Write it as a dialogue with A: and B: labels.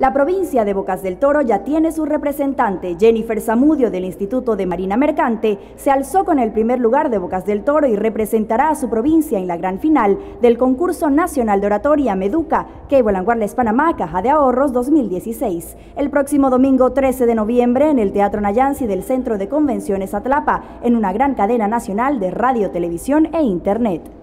A: La provincia de Bocas del Toro ya tiene su representante. Jennifer Zamudio del Instituto de Marina Mercante se alzó con el primer lugar de Bocas del Toro y representará a su provincia en la gran final del concurso nacional de oratoria Meduca, que Languarles Panamá, Caja de Ahorros 2016. El próximo domingo 13 de noviembre en el Teatro Nayansi del Centro de Convenciones Atlapa, en una gran cadena nacional de radio, televisión e internet.